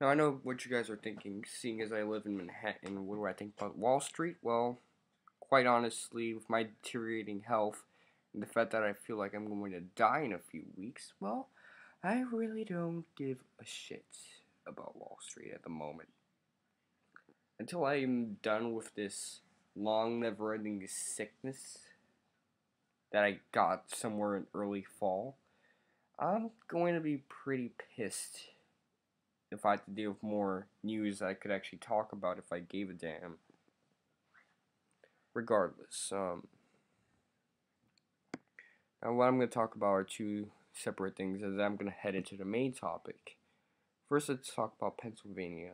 Now I know what you guys are thinking, seeing as I live in Manhattan, what do I think about Wall Street? Well, quite honestly, with my deteriorating health and the fact that I feel like I'm going to die in a few weeks, well, I really don't give a shit about Wall Street at the moment. Until I am done with this long, never ending sickness that I got somewhere in early fall, I'm going to be pretty pissed if I had to deal with more news I could actually talk about if I gave a damn. Regardless, um, now what I'm going to talk about are two separate things as I'm going to head into the main topic. First, let's talk about Pennsylvania.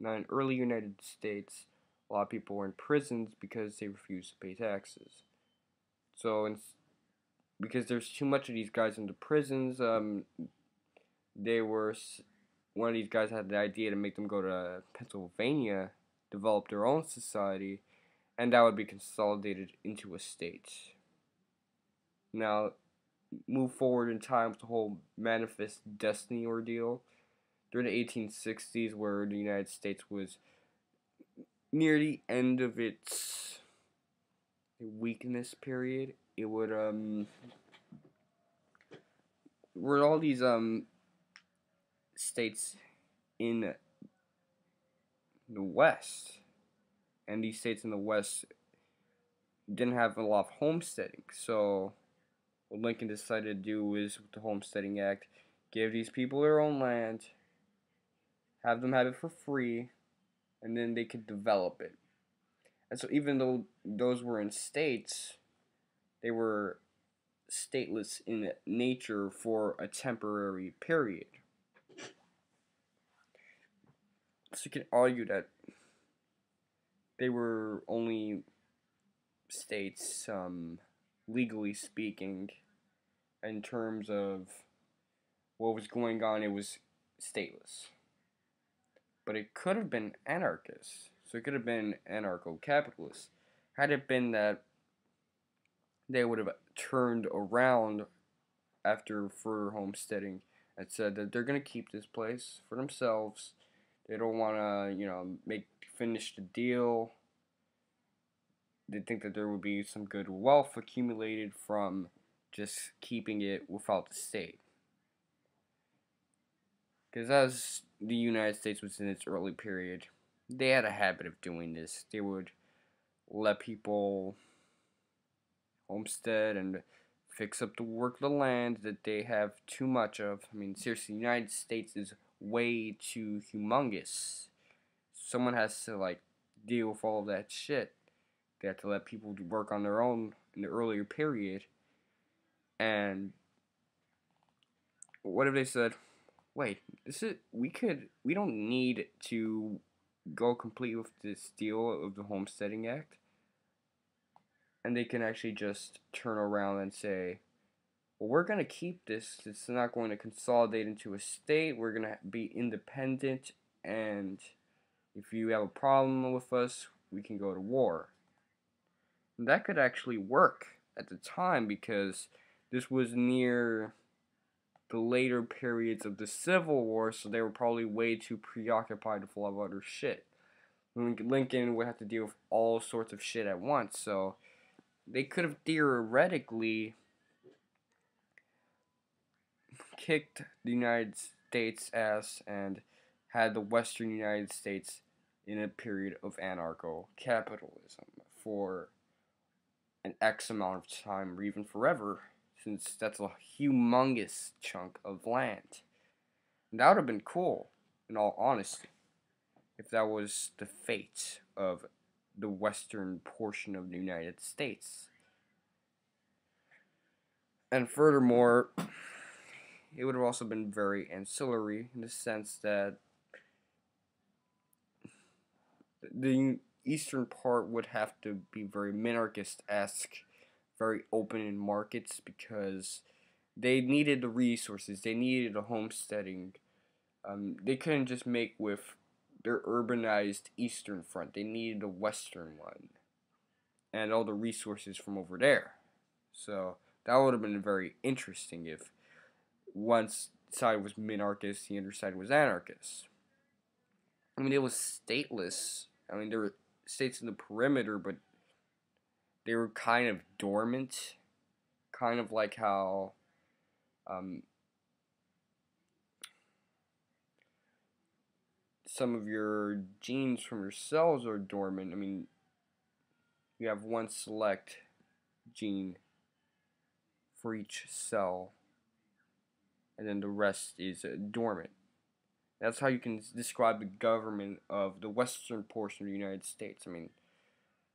Now, in early United States, a lot of people were in prisons because they refused to pay taxes. So, in, because there's too much of these guys in the prisons, um, they were one of these guys had the idea to make them go to Pennsylvania, develop their own society, and that would be consolidated into a state. Now, move forward in time with the whole Manifest Destiny ordeal during the 1860s, where the United States was near the end of its weakness period. It would um were all these um states in the West, and these states in the West didn't have a lot of homesteading. So, what Lincoln decided to do was, with the Homesteading Act, give these people their own land, have them have it for free, and then they could develop it. And so, even though those were in states, they were stateless in nature for a temporary period. So you can argue that they were only states, um, legally speaking, in terms of what was going on, it was stateless. But it could have been anarchist. So it could have been anarcho capitalist. Had it been that they would have turned around after further homesteading and said that they're going to keep this place for themselves they don't want to, you know, make finish the deal. They think that there would be some good wealth accumulated from just keeping it without the state. Because as the United States was in its early period, they had a habit of doing this. They would let people homestead and fix up the work the land that they have too much of. I mean, seriously, the United States is way too humongous. Someone has to like deal with all that shit. They have to let people work on their own in the earlier period. And what if they said, "Wait, this is we could we don't need to go complete with this deal of the Homesteading Act." And they can actually just turn around and say, well, we're going to keep this. It's not going to consolidate into a state. We're going to be independent. And if you have a problem with us, we can go to war. And that could actually work at the time because this was near the later periods of the Civil War, so they were probably way too preoccupied with a lot of other shit. Lincoln would have to deal with all sorts of shit at once, so they could have theoretically kicked the United States ass and had the Western United States in a period of anarcho capitalism for an X amount of time or even forever, since that's a humongous chunk of land. And that would have been cool, in all honesty, if that was the fate of the western portion of the United States. And furthermore, it would have also been very ancillary in the sense that the eastern part would have to be very minarchist-esque, very open in markets because they needed the resources, they needed a homesteading. Um, they couldn't just make with their urbanized eastern front, they needed a western one and all the resources from over there. So that would have been very interesting if once side was minarchist, the other side was anarchist. I mean, it was stateless. I mean, there were states in the perimeter, but they were kind of dormant, kind of like how um, some of your genes from your cells are dormant. I mean, you have one select gene for each cell, and then the rest is uh, dormant. That's how you can describe the government of the western portion of the United States. I mean,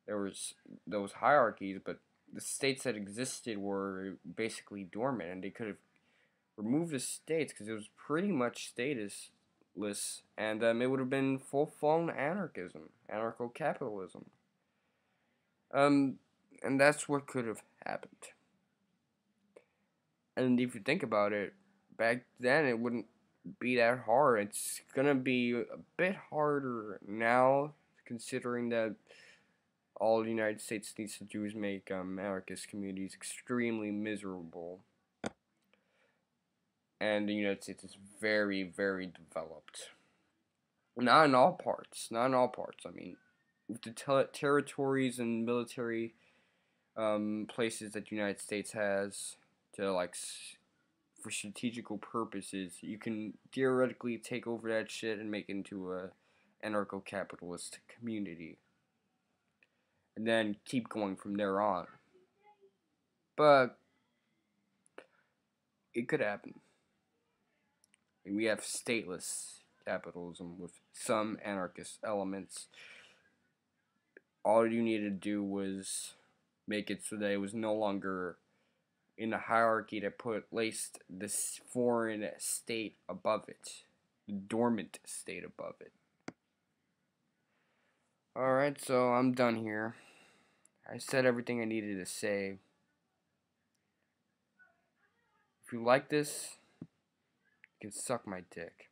there was those hierarchies, but the states that existed were basically dormant, and they could have removed the states because it was pretty much statusless, and um, it would have been full-blown anarchism, anarcho-capitalism. Um, and that's what could have happened. And if you think about it, back then it wouldn't be that hard. It's gonna be a bit harder now, considering that all the United States needs to do is make um, anarchist communities extremely miserable. And the United States is very, very developed. Not in all parts. Not in all parts. I mean, with the ter territories and military um, places that the United States has to like for strategical purposes, you can theoretically take over that shit and make it into a anarcho-capitalist community and then keep going from there on. But it could happen. We have stateless capitalism with some anarchist elements. All you needed to do was make it so that it was no longer in the hierarchy that put placed this foreign state above it, the dormant state above it. Alright, so I'm done here. I said everything I needed to say. If you like this, you can suck my dick.